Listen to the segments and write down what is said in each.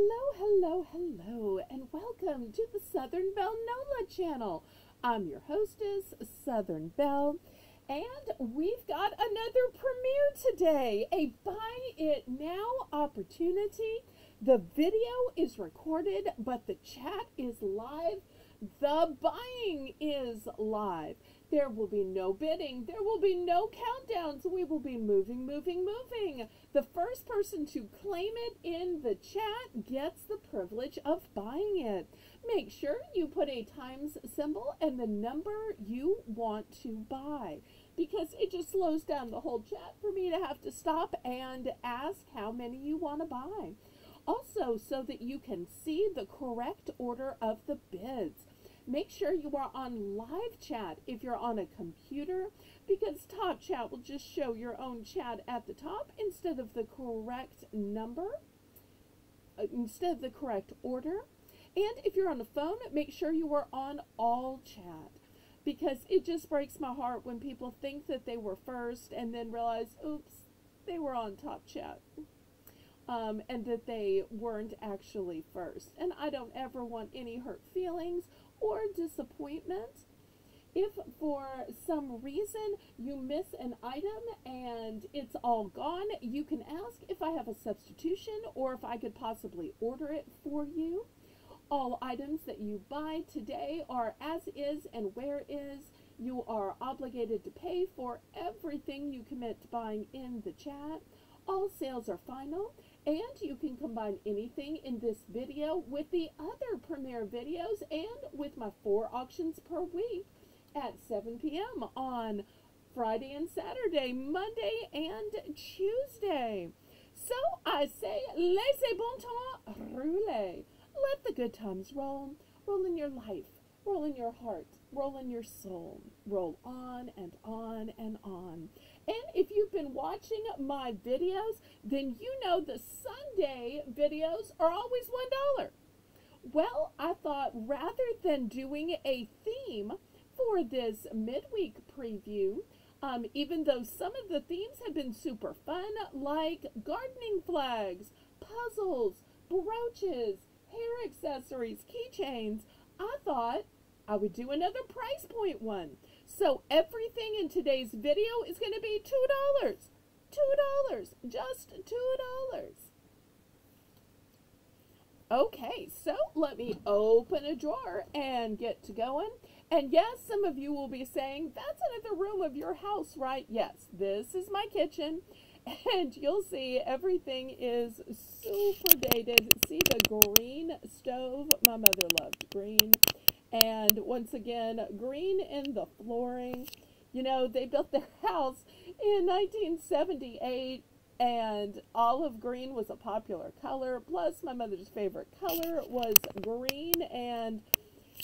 Hello, hello, hello, and welcome to the Southern Belle Nola channel. I'm your hostess, Southern Belle, and we've got another premiere today, a buy it now opportunity. The video is recorded, but the chat is live. The buying is live. There will be no bidding. There will be no countdowns. We will be moving, moving, moving. The first person to claim it in the chat gets the privilege of buying it. Make sure you put a times symbol and the number you want to buy because it just slows down the whole chat for me to have to stop and ask how many you want to buy. Also, so that you can see the correct order of the bids. Make sure you are on live chat if you're on a computer because Top Chat will just show your own chat at the top instead of the correct number, uh, instead of the correct order. And if you're on the phone, make sure you are on all chat because it just breaks my heart when people think that they were first and then realize, oops, they were on Top Chat. Um, and that they weren't actually first. And I don't ever want any hurt feelings or disappointment. If for some reason you miss an item and it's all gone, you can ask if I have a substitution or if I could possibly order it for you. All items that you buy today are as is and where is. You are obligated to pay for everything you commit to buying in the chat. All sales are final and you can combine anything in this video with the other premiere videos and with my four auctions per week at 7 p.m. on Friday and Saturday, Monday and Tuesday. So I say, laissez bon temps rouler. Let the good times roll. Roll in your life. Roll in your heart. Roll in your soul. Roll on and on and on. And if you've been watching my videos, then you know the Sunday videos are always $1. Well, I thought rather than doing a theme for this midweek preview, um, even though some of the themes have been super fun, like gardening flags, puzzles, brooches, hair accessories, keychains, I thought I would do another price point one. So everything in today's video is going to be $2. $2. Just $2. Okay, so let me open a drawer and get to going. And yes, some of you will be saying, that's another room of your house, right? Yes, this is my kitchen. And you'll see everything is super dated. See the green stove? My mother loved green. And once again, green in the flooring. You know, they built their house in 1978 and olive green was a popular color. Plus, my mother's favorite color was green. And,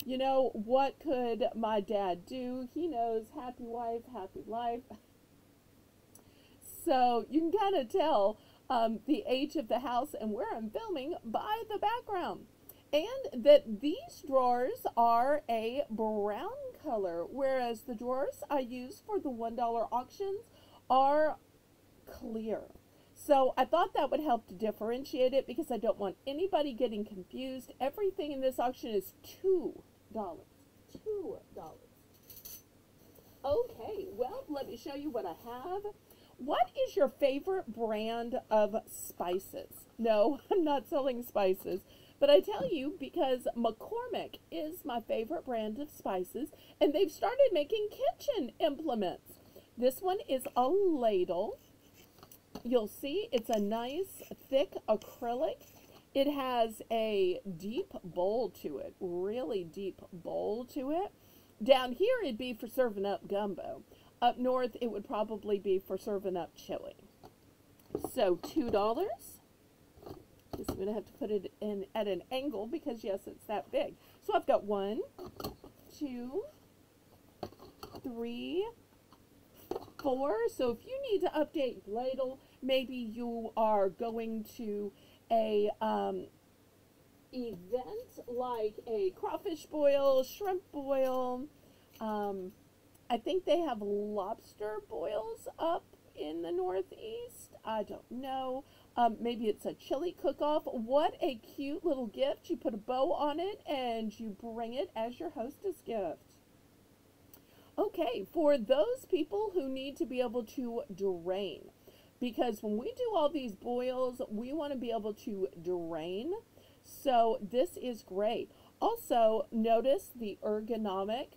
you know, what could my dad do? He knows happy wife, happy life. So you can kind of tell um, the age of the house and where I'm filming by the background and that these drawers are a brown color, whereas the drawers I use for the $1 auctions are clear. So I thought that would help to differentiate it because I don't want anybody getting confused. Everything in this auction is $2. $2. Okay, well, let me show you what I have. What is your favorite brand of spices? No, I'm not selling spices. But I tell you because McCormick is my favorite brand of spices, and they've started making kitchen implements. This one is a ladle. You'll see it's a nice thick acrylic. It has a deep bowl to it, really deep bowl to it. Down here it'd be for serving up gumbo. Up north it would probably be for serving up chili. So $2. Just going to have to put it in at an angle because, yes, it's that big. So I've got one, two, three, four. So if you need to update ladle, maybe you are going to a um, event like a crawfish boil, shrimp boil. Um, I think they have lobster boils up in the Northeast. I don't know. Um, maybe it's a chili cook-off. What a cute little gift. You put a bow on it and you bring it as your hostess gift. Okay, for those people who need to be able to drain, because when we do all these boils, we want to be able to drain. So this is great. Also, notice the ergonomic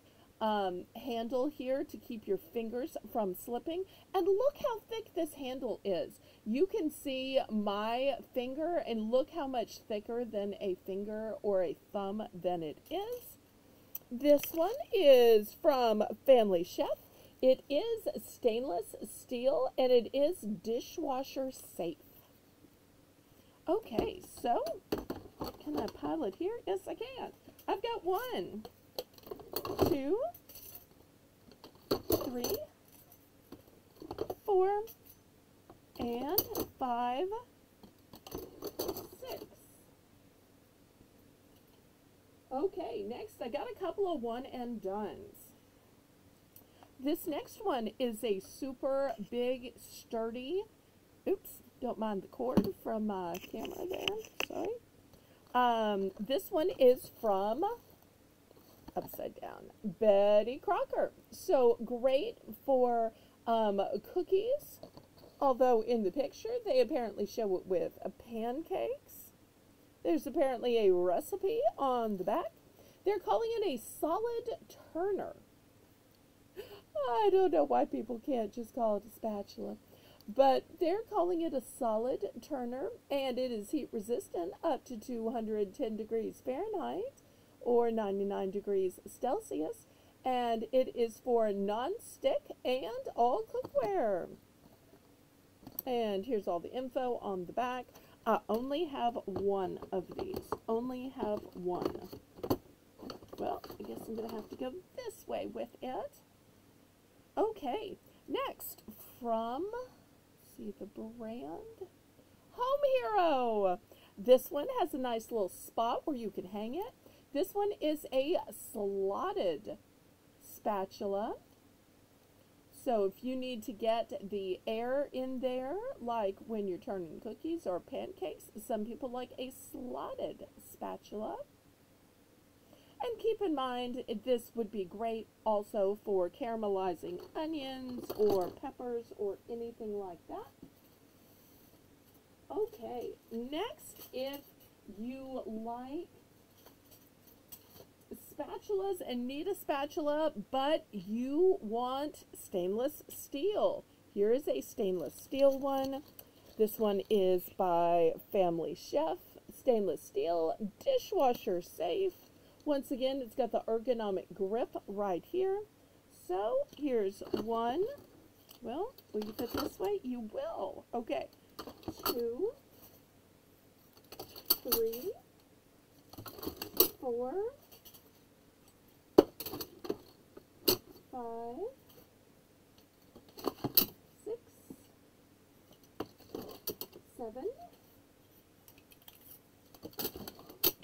um, handle here to keep your fingers from slipping. And look how thick this handle is. You can see my finger and look how much thicker than a finger or a thumb than it is. This one is from Family Chef. It is stainless steel and it is dishwasher safe. Okay, so can I pile it here? Yes, I can. I've got one, two, three, four, and five, six. Okay, next I got a couple of one and dones. This next one is a super big, sturdy, oops, don't mind the cord from my camera there, sorry. Um, this one is from upside down Betty Crocker. So great for um, cookies, although in the picture they apparently show it with pancakes. There's apparently a recipe on the back. They're calling it a solid turner. I don't know why people can't just call it a spatula. But they're calling it a solid turner, and it is heat resistant up to 210 degrees Fahrenheit or 99 degrees Celsius, and it is for non-stick and all cookware. And here's all the info on the back. I only have one of these. Only have one. Well, I guess I'm going to have to go this way with it. Okay, next, from see the brand. Home Hero. This one has a nice little spot where you can hang it. This one is a slotted spatula. So if you need to get the air in there, like when you're turning cookies or pancakes, some people like a slotted spatula. And keep in mind, this would be great also for caramelizing onions or peppers or anything like that. Okay, next, if you like spatulas and need a spatula, but you want stainless steel. Here is a stainless steel one. This one is by Family Chef. Stainless steel, dishwasher safe. Once again, it's got the ergonomic grip right here. So here's one. Well, will you fit this way? You will. Okay. Two, three, four, five, six, seven,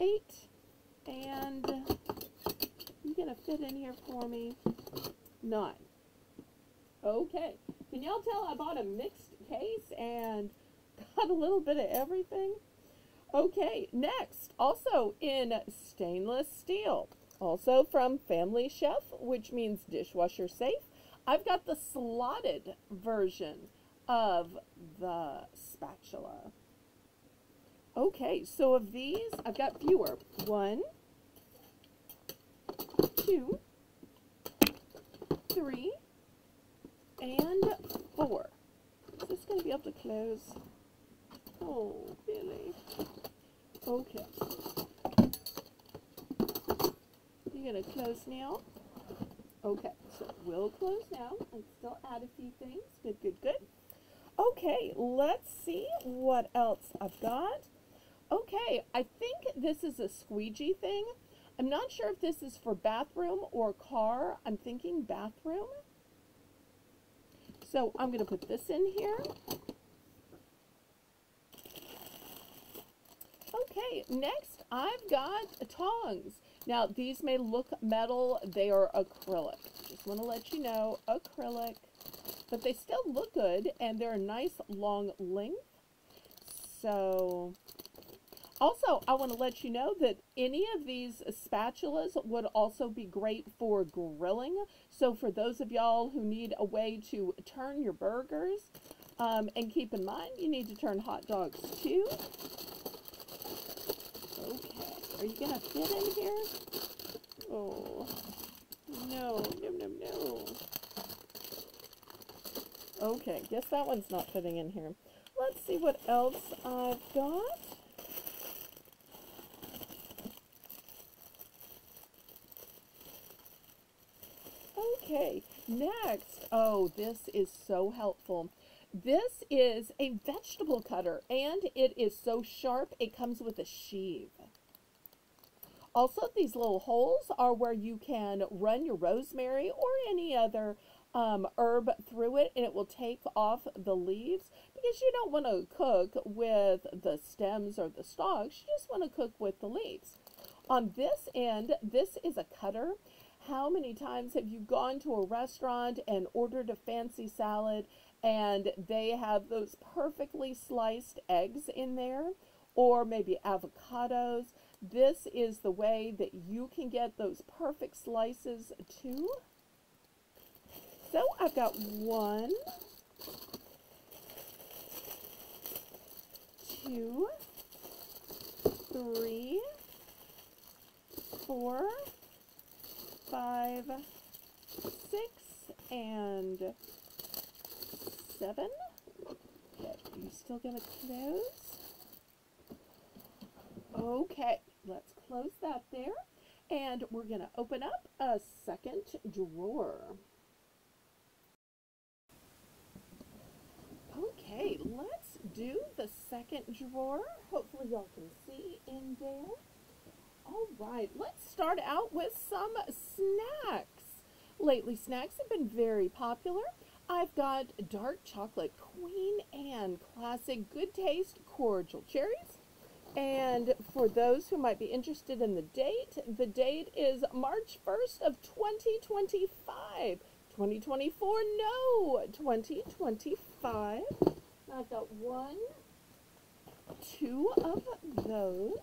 eight, and you gonna fit in here for me? Nine. Okay. Can y'all tell I bought a mixed case and got a little bit of everything? Okay, next, also in stainless steel, also from Family Chef, which means dishwasher safe. I've got the slotted version of the spatula. Okay, so of these, I've got fewer. One, two, three, and four. Is this going to be able to close? Oh, Billy. Okay. Going to close now? Okay, so we'll close now and still add a few things. Good, good, good. Okay, let's see what else I've got. Okay, I think this is a squeegee thing. I'm not sure if this is for bathroom or car. I'm thinking bathroom. So I'm going to put this in here. Okay, next I've got tongs. Now these may look metal, they are acrylic. Just want to let you know, acrylic. But they still look good and they're a nice long length. So, also, I want to let you know that any of these spatulas would also be great for grilling. So for those of y'all who need a way to turn your burgers, um, and keep in mind, you need to turn hot dogs too. Are you to fit in here? Oh, no, no, no, no. Okay, guess that one's not fitting in here. Let's see what else I've got. Okay, next. Oh, this is so helpful. This is a vegetable cutter, and it is so sharp, it comes with a sheave. Also, these little holes are where you can run your rosemary or any other um, herb through it, and it will take off the leaves because you don't want to cook with the stems or the stalks. You just want to cook with the leaves. On this end, this is a cutter. How many times have you gone to a restaurant and ordered a fancy salad and they have those perfectly sliced eggs in there, or maybe avocados. This is the way that you can get those perfect slices too. So I've got one, two, three, four, five, six, and seven. Okay, you still gonna close? Okay, let's close that there. And we're gonna open up a second drawer. Okay, let's do the second drawer. Hopefully y'all can see in there. All right, let's start out with some snacks. Lately, snacks have been very popular. I've got dark chocolate Queen Anne classic good taste cordial cherries. And for those who might be interested in the date, the date is March 1st of 2025. 2024, no, 2025. I've got one, two of those.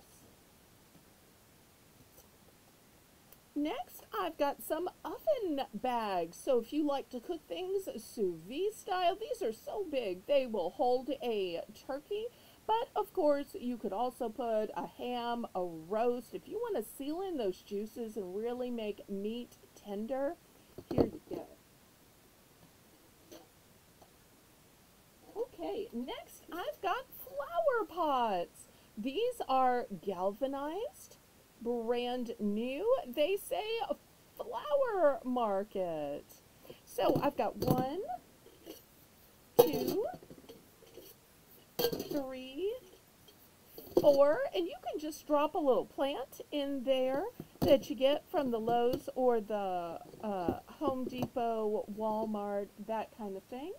Next, I've got some oven bags. So if you like to cook things sous vide style, these are so big they will hold a turkey. But of course, you could also put a ham, a roast. If you want to seal in those juices and really make meat tender, here you go. Okay, next I've got flower pots. These are galvanized brand new. They say flower market. So I've got one, two, three, four, and you can just drop a little plant in there that you get from the Lowe's or the uh, Home Depot, Walmart, that kind of thing.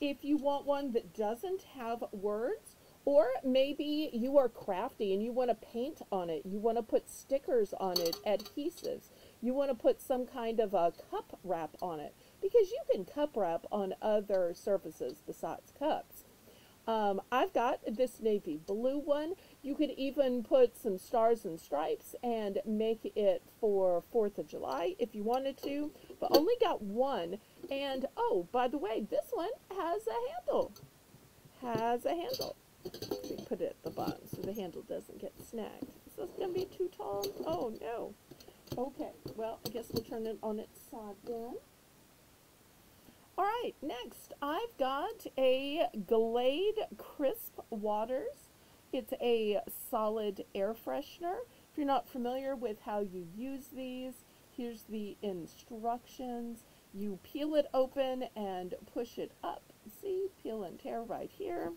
If you want one that doesn't have words, or maybe you are crafty and you want to paint on it. You want to put stickers on it, adhesives. You want to put some kind of a cup wrap on it because you can cup wrap on other surfaces besides cups. Um, I've got this navy blue one. You could even put some stars and stripes and make it for 4th of July if you wanted to, but only got one. And, oh, by the way, this one has a handle. Has a handle. We put it at the bottom so the handle doesn't get snagged. Is this going to be too tall? Oh, no. Okay, well, I guess we'll turn it on its side then. All right, next I've got a Glade Crisp Waters. It's a solid air freshener. If you're not familiar with how you use these, here's the instructions. You peel it open and push it up. See, peel and tear right here.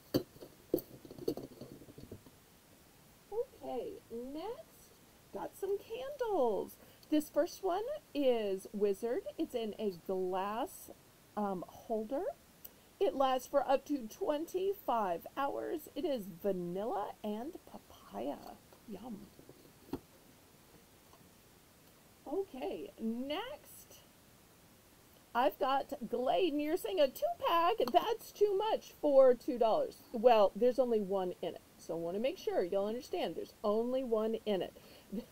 Okay, next, got some candles. This first one is Wizard. It's in a glass um, holder. It lasts for up to 25 hours. It is vanilla and papaya. Yum. Okay, next, I've got Glade, and you're saying a two-pack, that's too much for $2. Well, there's only one in it. So I want to make sure you'll understand there's only one in it.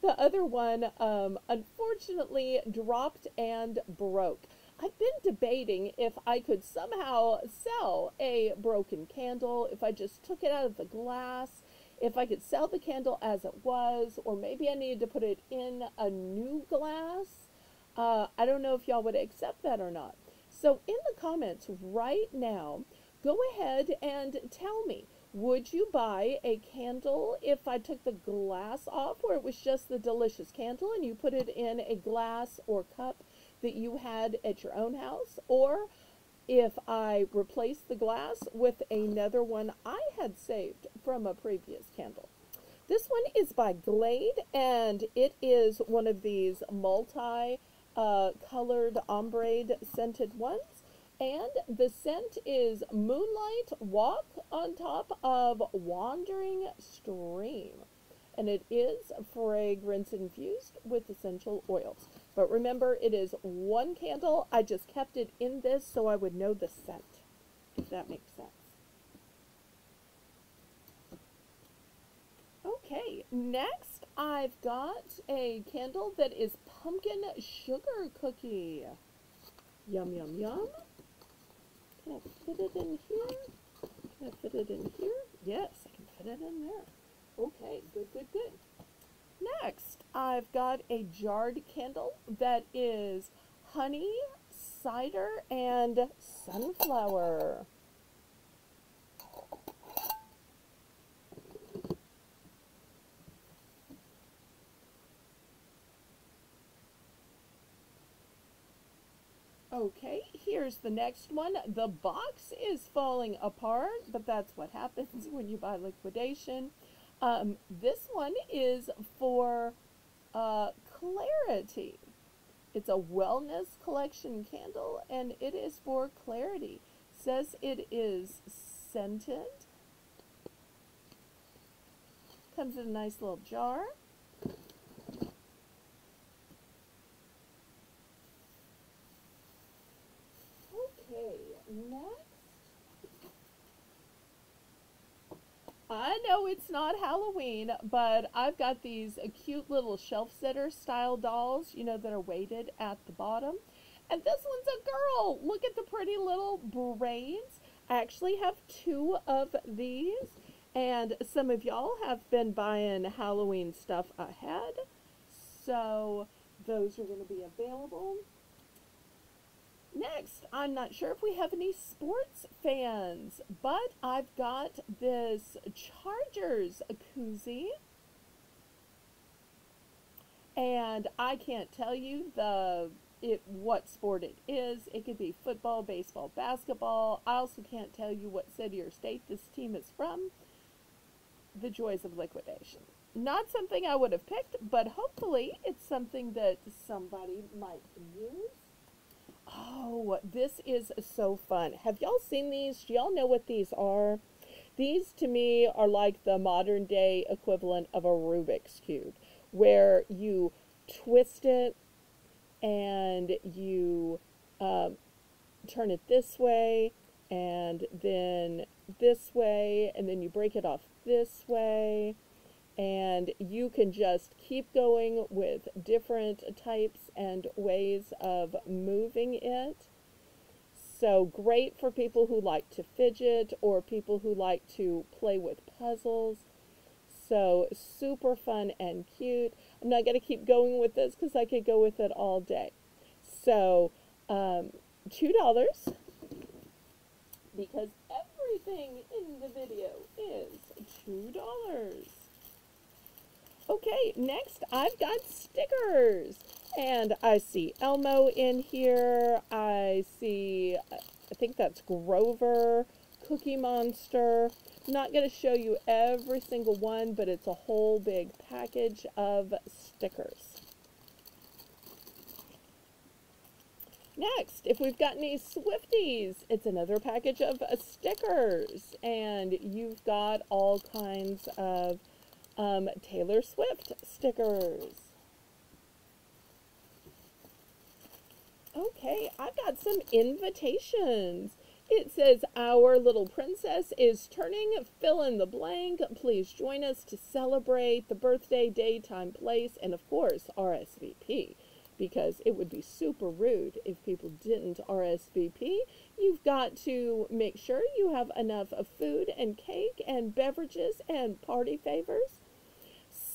The other one, um, unfortunately, dropped and broke. I've been debating if I could somehow sell a broken candle, if I just took it out of the glass, if I could sell the candle as it was, or maybe I needed to put it in a new glass. Uh, I don't know if y'all would accept that or not. So in the comments right now, go ahead and tell me would you buy a candle if I took the glass off or it was just the delicious candle and you put it in a glass or cup that you had at your own house? Or if I replaced the glass with another one I had saved from a previous candle? This one is by Glade and it is one of these multi uh, colored ombre scented ones. And the scent is Moonlight Walk on top of Wandering Stream. And it is fragrance infused with essential oils. But remember, it is one candle. I just kept it in this so I would know the scent, if that makes sense. Okay, next I've got a candle that is pumpkin sugar cookie. Yum, yum, yum. Can I fit it in here? Can I fit it in here? Yes, I can fit it in there. Okay, good, good, good. Next, I've got a jarred candle that is honey, cider, and sunflower. Okay, here's the next one. The box is falling apart, but that's what happens when you buy liquidation. Um, this one is for uh, clarity. It's a wellness collection candle, and it is for clarity. says it is scented. Comes in a nice little jar. Okay, next. I know it's not Halloween, but I've got these uh, cute little shelf sitter style dolls, you know, that are weighted at the bottom. And this one's a girl. Look at the pretty little braids. I actually have two of these, and some of y'all have been buying Halloween stuff ahead. So those are going to be available. Next, I'm not sure if we have any sports fans, but I've got this Chargers koozie. And I can't tell you the it what sport it is. It could be football, baseball, basketball. I also can't tell you what city or state this team is from. The joys of liquidation. Not something I would have picked, but hopefully it's something that somebody might use. Oh, this is so fun. Have y'all seen these? Do y'all know what these are? These to me are like the modern day equivalent of a Rubik's Cube, where you twist it and you um, turn it this way and then this way, and then you break it off this way and you can just keep going with different types and ways of moving it. So great for people who like to fidget or people who like to play with puzzles. So super fun and cute. I'm not going to keep going with this because I could go with it all day. So um, $2 because everything in the video is $2. Okay, next I've got stickers. And I see Elmo in here. I see, I think that's Grover, Cookie Monster. Not going to show you every single one, but it's a whole big package of stickers. Next, if we've got any Swifties, it's another package of stickers. And you've got all kinds of um, Taylor Swift stickers. Okay, I've got some invitations. It says, Our little princess is turning, fill in the blank. Please join us to celebrate the birthday, day, time, place, and of course, RSVP. Because it would be super rude if people didn't RSVP. You've got to make sure you have enough of food and cake and beverages and party favors.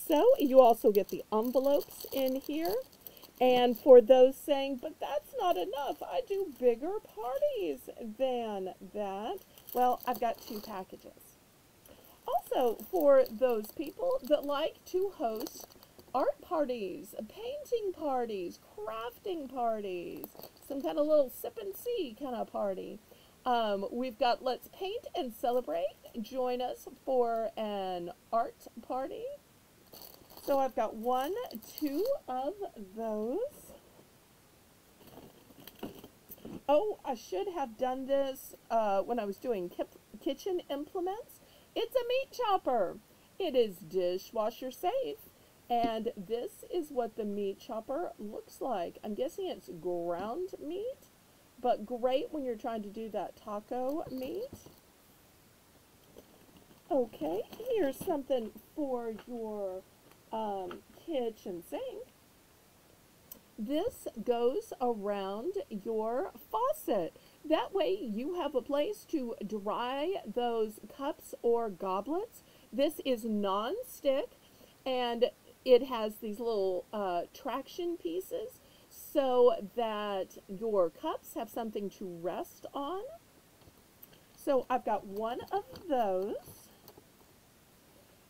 So you also get the envelopes in here. And for those saying, but that's not enough, I do bigger parties than that, well, I've got two packages. Also, for those people that like to host art parties, painting parties, crafting parties, some kind of little sip and see kind of party, um, we've got Let's Paint and Celebrate. Join us for an art party so I've got one, two of those. Oh, I should have done this uh, when I was doing kitchen implements. It's a meat chopper. It is dishwasher safe. And this is what the meat chopper looks like. I'm guessing it's ground meat, but great when you're trying to do that taco meat. Okay, here's something for your um, kitchen sink, this goes around your faucet. That way you have a place to dry those cups or goblets. This is non-stick and it has these little uh, traction pieces so that your cups have something to rest on. So I've got one of those.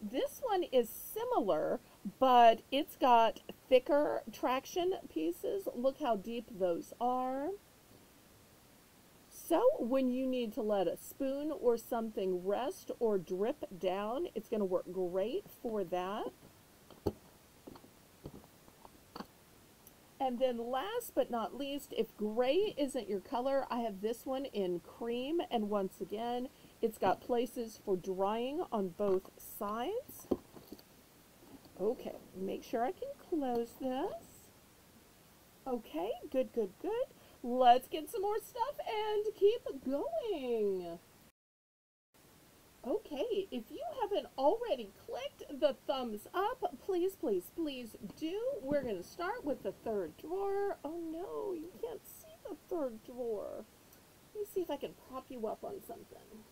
This one is similar, but it's got thicker traction pieces. Look how deep those are. So when you need to let a spoon or something rest or drip down, it's going to work great for that. And then last but not least, if gray isn't your color, I have this one in cream. And once again, it's got places for drying on both sides. Okay, make sure I can close this. Okay, good, good, good. Let's get some more stuff and keep going. Okay, if you haven't already clicked the thumbs up, please, please, please do. We're going to start with the third drawer. Oh no, you can't see the third drawer. Let me see if I can prop you up on something.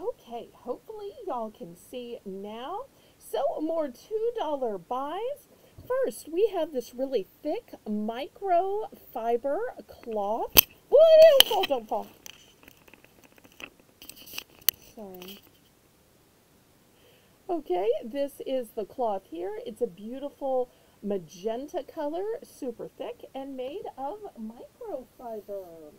Okay, hopefully y'all can see now. So more $2 buys. First, we have this really thick microfiber cloth. Whoa, fall, don't fall. Sorry. Okay, this is the cloth here. It's a beautiful magenta color, super thick, and made of microfiber.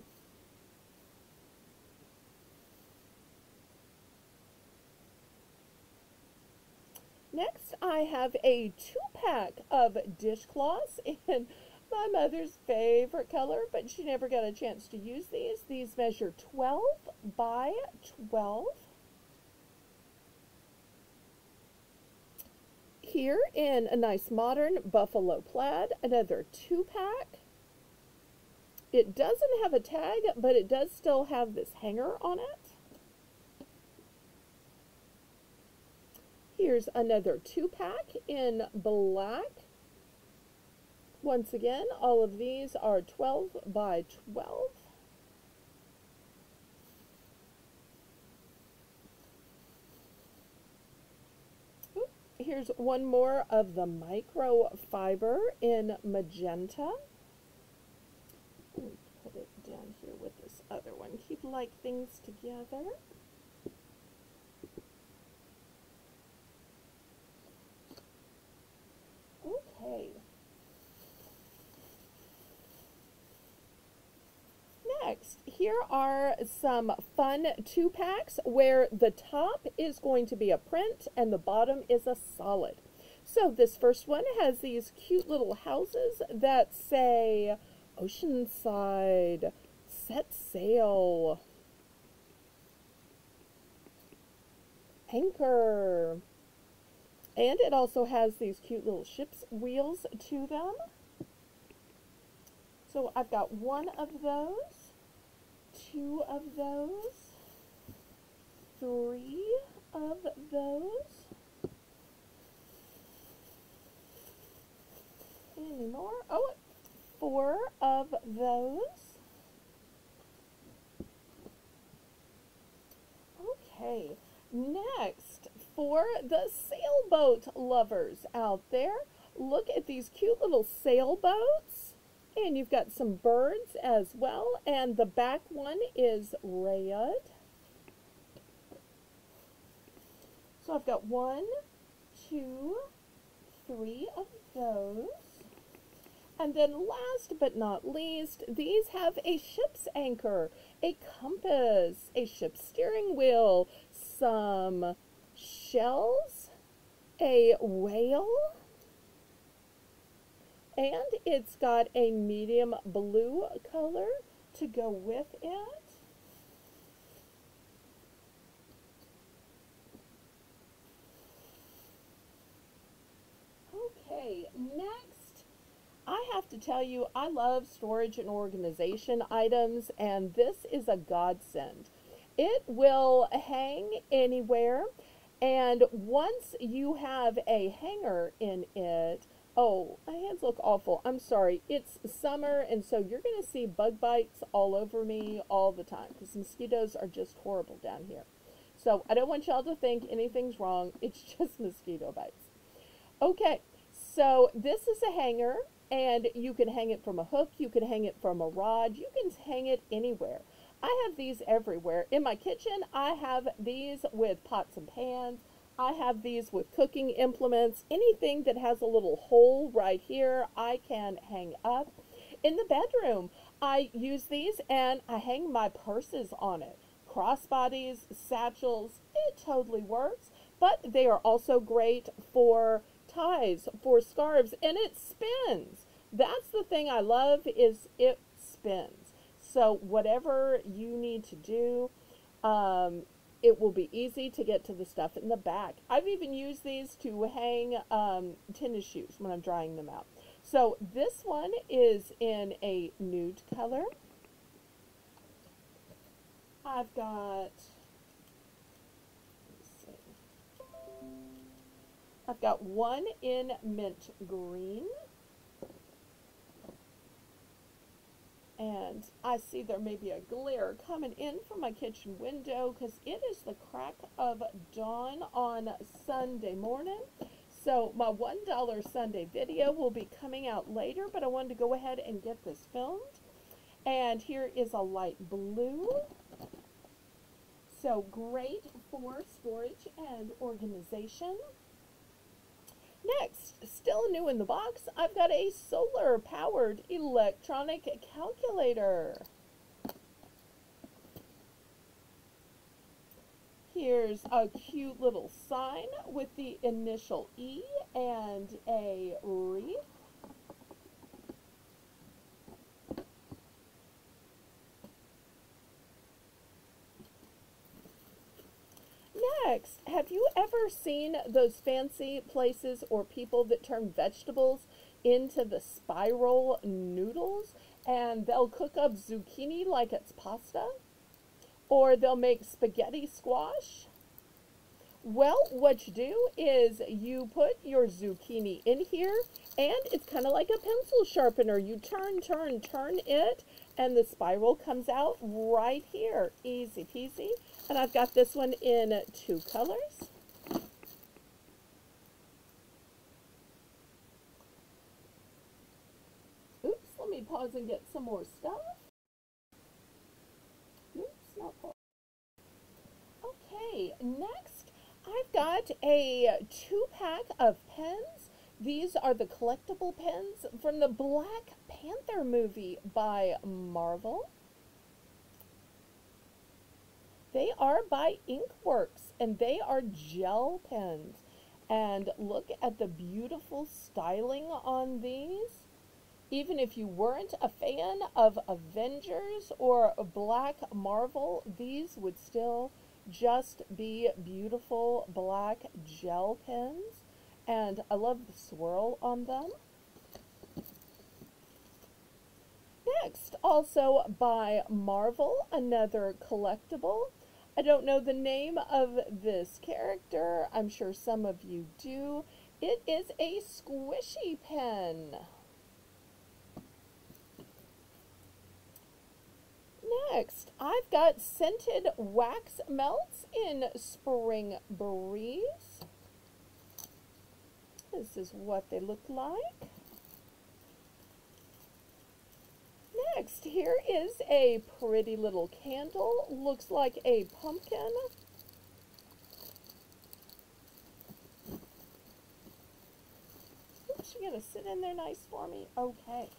Next, I have a two-pack of dishcloths in my mother's favorite color, but she never got a chance to use these. These measure 12 by 12. Here in a nice modern buffalo plaid, another two-pack. It doesn't have a tag, but it does still have this hanger on it. Here's another two-pack in black. Once again, all of these are 12 by 12. Here's one more of the microfiber in magenta. Put it down here with this other one. Keep like things together. Next, here are some fun two packs where the top is going to be a print and the bottom is a solid. So this first one has these cute little houses that say Oceanside, Set Sail, Anchor, and it also has these cute little ship's wheels to them. So I've got one of those. two of those, three of those. Any more? Oh, four of those. Okay, next for the sailboat lovers out there, look at these cute little sailboats. And you've got some birds as well. And the back one is red. So I've got one, two, three of those. And then last but not least, these have a ship's anchor, a compass, a ship's steering wheel, some shells, a whale, and it's got a medium blue color to go with it. Okay, next, I have to tell you, I love storage and organization items, and this is a godsend. It will hang anywhere, and once you have a hanger in it, oh, my hands look awful. I'm sorry. It's summer, and so you're going to see bug bites all over me all the time because mosquitoes are just horrible down here. So I don't want y'all to think anything's wrong. It's just mosquito bites. Okay, so this is a hanger, and you can hang it from a hook. You can hang it from a rod. You can hang it anywhere. I have these everywhere. In my kitchen, I have these with pots and pans. I have these with cooking implements. Anything that has a little hole right here, I can hang up. In the bedroom, I use these and I hang my purses on it. Crossbodies, satchels, it totally works. But they are also great for ties, for scarves, and it spins. That's the thing I love is it spins. So whatever you need to do, um, it will be easy to get to the stuff in the back. I've even used these to hang um, tennis shoes when I'm drying them out. So this one is in a nude color. I've got, I've got one in mint green. And I see there may be a glare coming in from my kitchen window because it is the crack of dawn on Sunday morning. So my $1 Sunday video will be coming out later, but I wanted to go ahead and get this filmed. And here is a light blue. So great for storage and organization. Next, still new in the box, I've got a solar powered electronic calculator. Here's a cute little sign with the initial E and a wreath. Next, have you ever seen those fancy places or people that turn vegetables into the spiral noodles and they'll cook up zucchini like it's pasta? Or they'll make spaghetti squash? Well, what you do is you put your zucchini in here, and it's kind of like a pencil sharpener. You turn, turn, turn it, and the spiral comes out right here. Easy peasy. And I've got this one in two colors. Oops, let me pause and get some more stuff. Oops, not pause. Okay, next I've got a two-pack of pens. These are the collectible pens from the Black Panther movie by Marvel. They are by Inkworks and they are gel pens. And look at the beautiful styling on these. Even if you weren't a fan of Avengers or Black Marvel, these would still just be beautiful black gel pens. And I love the swirl on them. Next, also by Marvel, another collectible. I don't know the name of this character. I'm sure some of you do. It is a squishy pen. Next, I've got scented wax melts in Spring Breeze. This is what they look like. Next, here is a pretty little candle. Looks like a pumpkin. Oops, you gonna sit in there nice for me? Okay.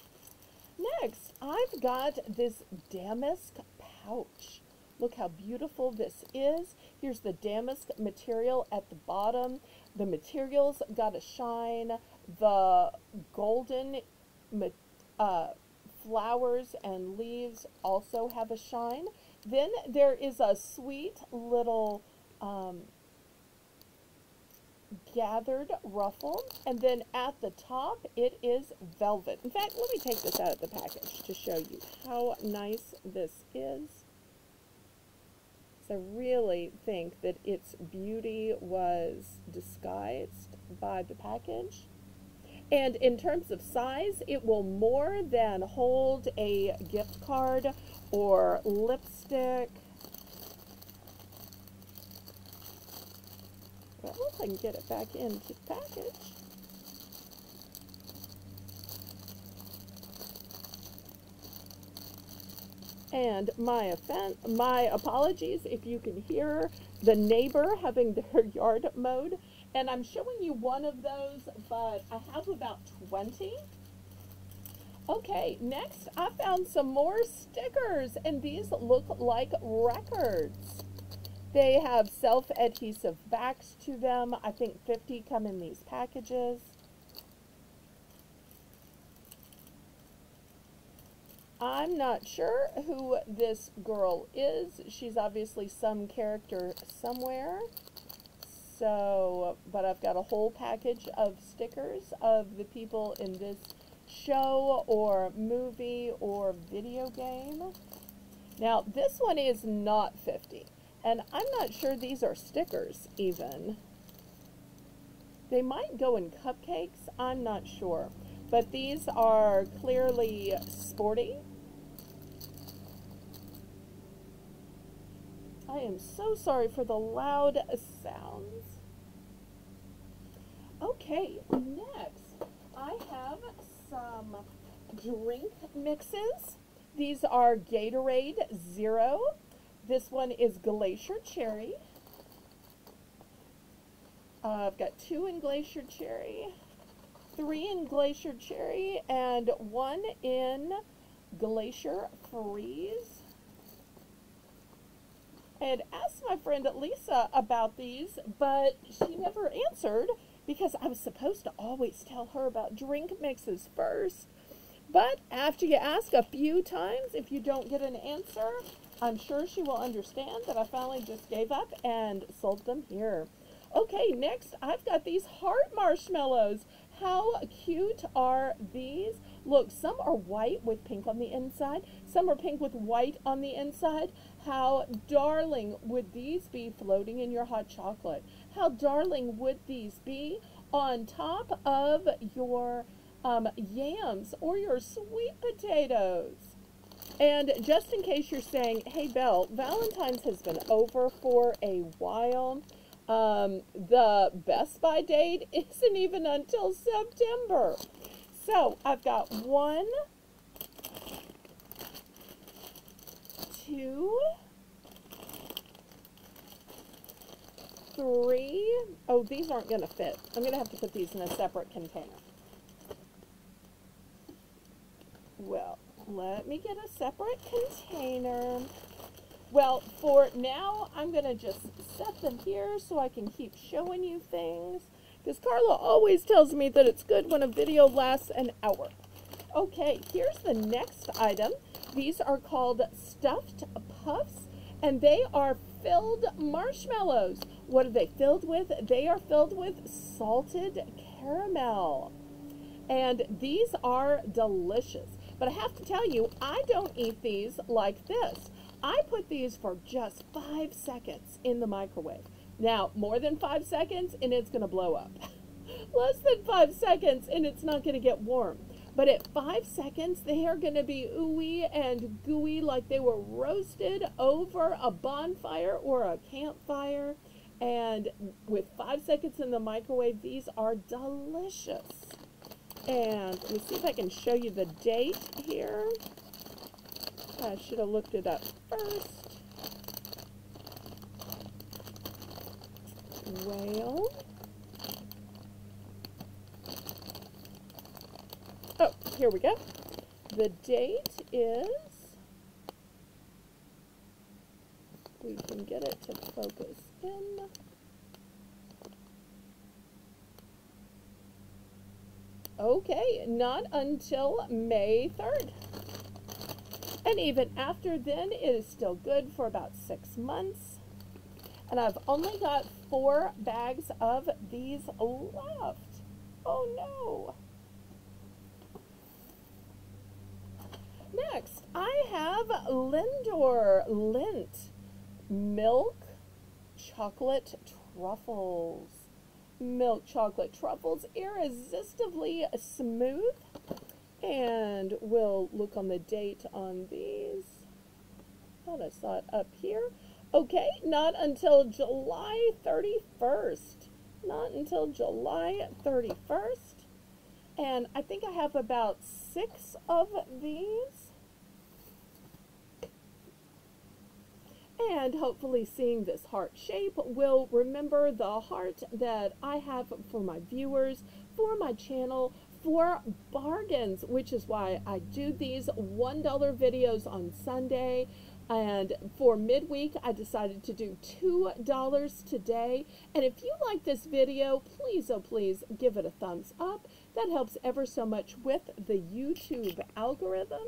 Next, I've got this damask pouch. Look how beautiful this is. Here's the damask material at the bottom. The materials got a shine. The golden uh, flowers and leaves also have a shine. Then there is a sweet little um, gathered ruffle. And then at the top, it is velvet. In fact, let me take this out of the package to show you how nice this is. So I really think that its beauty was disguised by the package. And in terms of size, it will more than hold a gift card or lipstick. Well, if I can get it back into the package. And my offense, my apologies if you can hear the neighbor having their yard mowed. And I'm showing you one of those, but I have about 20. Okay, next I found some more stickers, and these look like records. They have self-adhesive backs to them. I think 50 come in these packages. I'm not sure who this girl is. She's obviously some character somewhere. So, but I've got a whole package of stickers of the people in this show or movie or video game. Now, this one is not 50. And I'm not sure these are stickers even. They might go in cupcakes. I'm not sure. But these are clearly sporty. I am so sorry for the loud sounds. Okay, next I have some drink mixes. These are Gatorade Zero. This one is Glacier Cherry. Uh, I've got two in Glacier Cherry, three in Glacier Cherry, and one in Glacier Freeze. Had asked my friend Lisa about these, but she never answered because I was supposed to always tell her about drink mixes first. But after you ask a few times, if you don't get an answer, I'm sure she will understand that I finally just gave up and sold them here. Okay, next I've got these heart marshmallows. How cute are these? Look, some are white with pink on the inside. Some are pink with white on the inside. How darling would these be floating in your hot chocolate? How darling would these be on top of your um, yams or your sweet potatoes? And just in case you're saying, hey, Belle, Valentine's has been over for a while. Um, the Best By date isn't even until September. So I've got one, two, three. Oh, these aren't going to fit. I'm going to have to put these in a separate container. Well, let me get a separate container. Well, for now, I'm going to just set them here so I can keep showing you things. Because Carla always tells me that it's good when a video lasts an hour. Okay, here's the next item. These are called stuffed puffs, and they are filled marshmallows. What are they filled with? They are filled with salted caramel. And these are delicious. But I have to tell you, I don't eat these like this. I put these for just five seconds in the microwave. Now, more than five seconds and it's going to blow up. Less than five seconds and it's not going to get warm. But at five seconds, they are going to be ooey and gooey like they were roasted over a bonfire or a campfire. And with five seconds in the microwave, these are delicious. And let me see if I can show you the date here. I should have looked it up first. Well, oh, here we go. The date is, we can get it to focus in. Okay, not until May 3rd. And even after then, it is still good for about six months. And I've only got four bags of these left. Oh no. Next, I have Lindor Lindt Milk Chocolate Truffles. Milk chocolate truffles, irresistibly smooth. And we'll look on the date on these. Thought I saw it up here. Okay, not until July 31st. Not until July 31st. And I think I have about six of these. And hopefully seeing this heart shape will remember the heart that I have for my viewers, for my channel, for bargains, which is why I do these $1 videos on Sunday. And for midweek, I decided to do $2 today. And if you like this video, please, oh please, give it a thumbs up. That helps ever so much with the YouTube algorithm.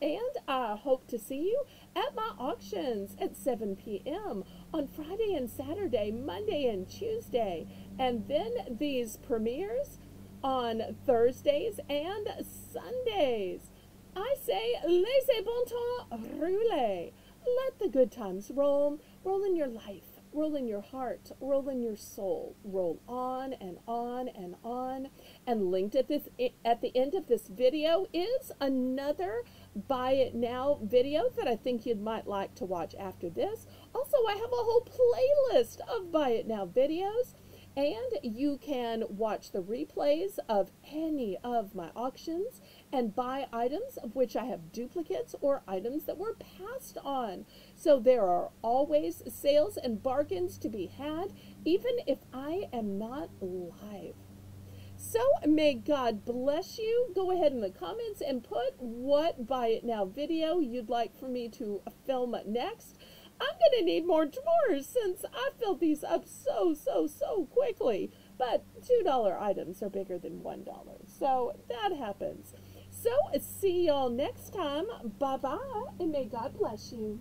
And I hope to see you at my auctions at 7 p.m. on Friday and Saturday, Monday and Tuesday. And then these premieres on Thursdays and Sundays. I say, laissez bon temps rouler. Let the good times roll. Roll in your life roll in your heart, roll in your soul, roll on and on and on. And linked at this at the end of this video is another buy it now video that I think you might like to watch after this. Also, I have a whole playlist of buy it now videos. And you can watch the replays of any of my auctions and buy items of which I have duplicates or items that were passed on. So there are always sales and bargains to be had, even if I am not live. So may God bless you. Go ahead in the comments and put what buy it now video you'd like for me to film next. I'm going to need more drawers since I filled these up so, so, so quickly. But $2 items are bigger than $1. So that happens. So see y'all next time. Bye-bye and may God bless you.